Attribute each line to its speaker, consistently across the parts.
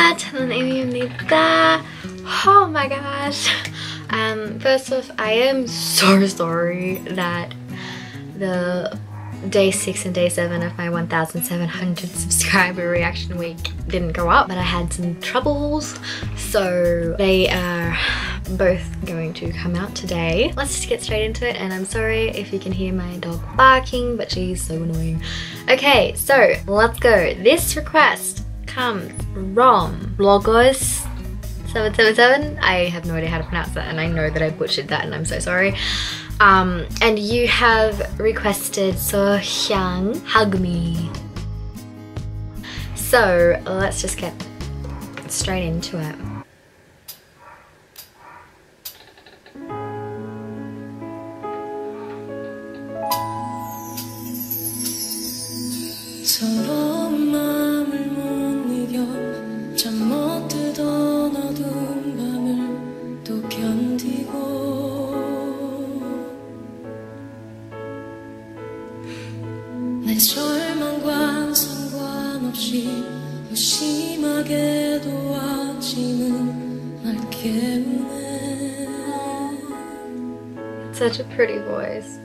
Speaker 1: that and Amy made that. Oh my gosh. Um, first off, I am so sorry that the day 6 and day 7 of my 1,700 subscriber reaction week didn't go up but I had some troubles so they are both going to come out today. Let's just get straight into it and I'm sorry if you can hear my dog barking but she's so annoying. Okay so let's go. This request comes from Logos 777. I have no idea how to pronounce that and I know that I butchered that and I'm so sorry. Um, and you have requested Sohyang Hug Me. So let's just get straight into it.
Speaker 2: 서 내 절망과 상관없이 무심하게도 아침은 날 깨우네
Speaker 1: Such a pretty voice.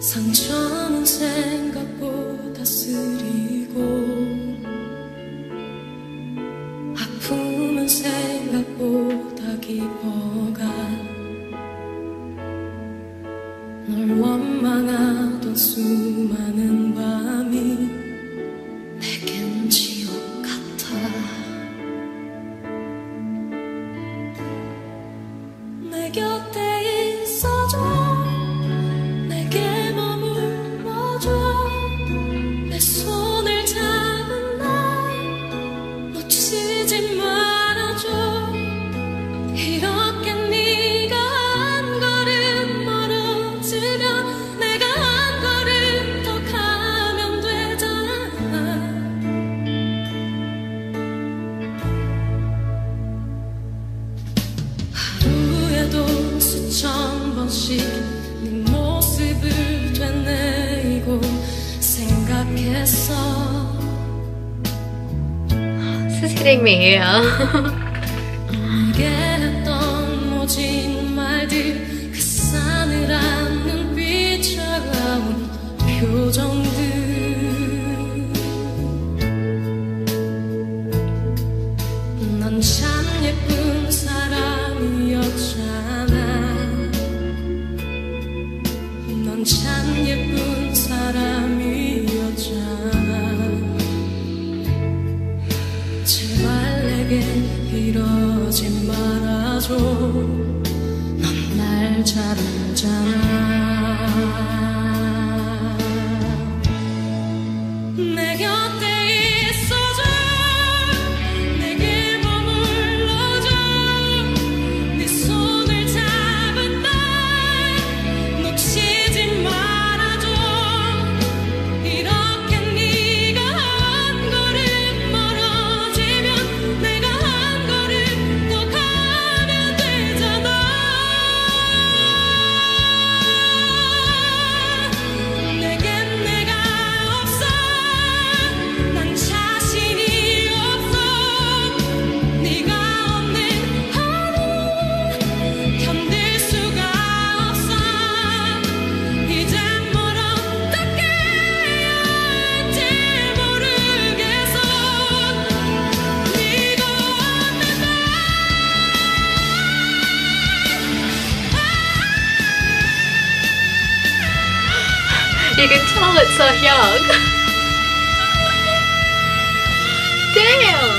Speaker 2: 상처는 생각보다 쓰리 que eu tenho. 스스랭맹이에요. 넌날 잘 알잖아
Speaker 1: You can tell it's so young. Damn!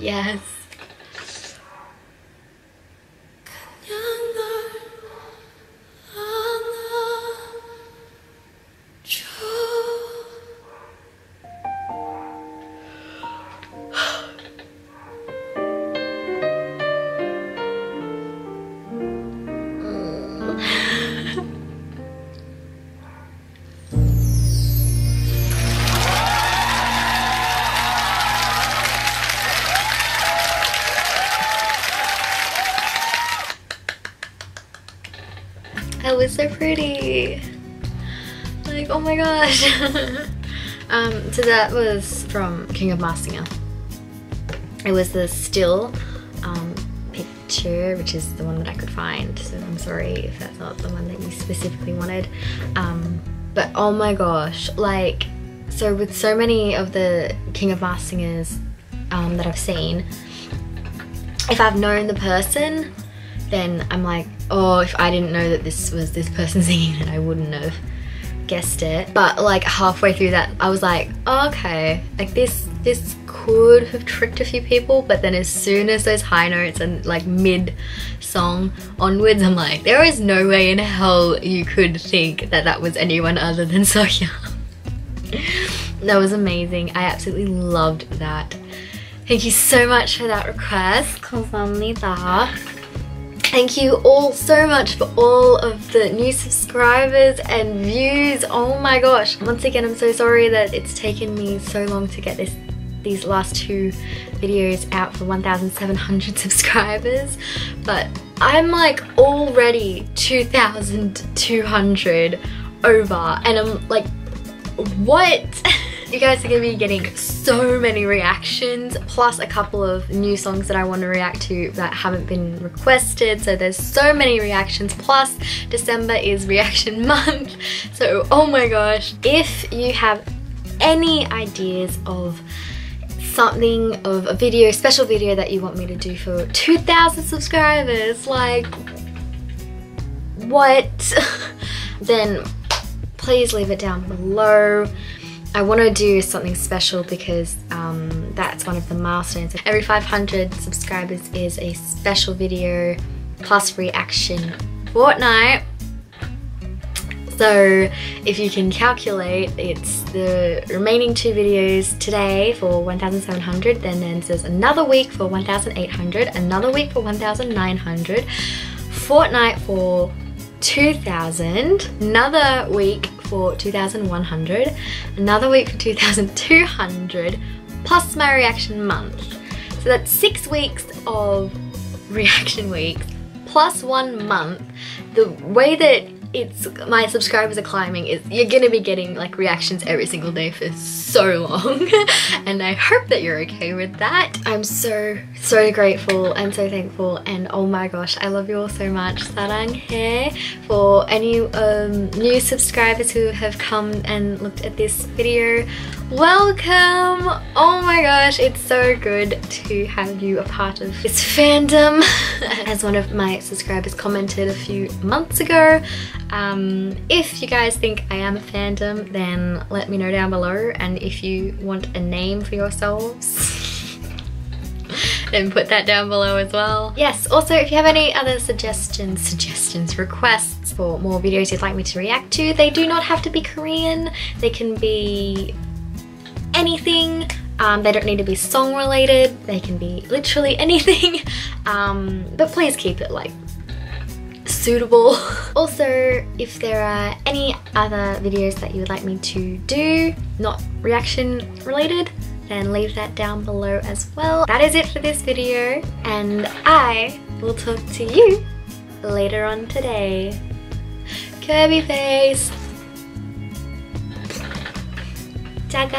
Speaker 2: Yes.
Speaker 1: It was so pretty. Like, oh my gosh. um, so that was from King of Masked Singer. It was the still um, picture, which is the one that I could find. So I'm sorry if that's not the one that you specifically wanted. Um, but oh my gosh, like, so with so many of the King of Masked singers um, that I've seen, if I've known the person, then I'm like, or if I didn't know that this was this person singing it, I wouldn't have guessed it. But like halfway through that, I was like, oh, okay, like this, this could have tricked a few people. But then as soon as those high notes and like mid song onwards, I'm like, there is no way in hell you could think that that was anyone other than Sohyang. that was amazing. I absolutely loved that. Thank you so much for that request. 감사합니다. Thank you all so much for all of the new subscribers and views. Oh my gosh. Once again, I'm so sorry that it's taken me so long to get this these last two videos out for 1,700 subscribers. But I'm like already 2,200 over and I'm like, what? You guys are gonna be getting so many reactions, plus a couple of new songs that I want to react to that haven't been requested. So there's so many reactions, plus December is reaction month. So oh my gosh. If you have any ideas of something of a video, special video that you want me to do for 2,000 subscribers, like what? then please leave it down below. I want to do something special because um, that's one of the milestones. Every 500 subscribers is a special video plus reaction fortnight. So if you can calculate, it's the remaining two videos today for 1,700, then, then there's another week for 1,800, another week for 1,900, fortnight for 2,000, another week for 2,100, another week for 2,200, plus my reaction month. So that's six weeks of reaction weeks, plus one month. The way that it's my subscribers are climbing you're gonna be getting like reactions every single day for so long and I hope that you're okay with that. I'm so so grateful and so thankful and oh my gosh I love you all so much saranghe for any um, new subscribers who have come and looked at this video welcome oh my gosh it's so good to have you a part of this fandom as one of my subscribers commented a few months ago um, if you guys think I am a fandom, then let me know down below. And if you want a name for yourselves, then put that down below as well. Yes, also if you have any other suggestions, suggestions, requests for more videos you'd like me to react to, they do not have to be Korean. They can be anything. Um, they don't need to be song related. They can be literally anything. Um, but please keep it like suitable. also, if there are any other videos that you would like me to do, not reaction related, then leave that down below as well. That is it for this video, and I will talk to you later on today. Kirby face! 加个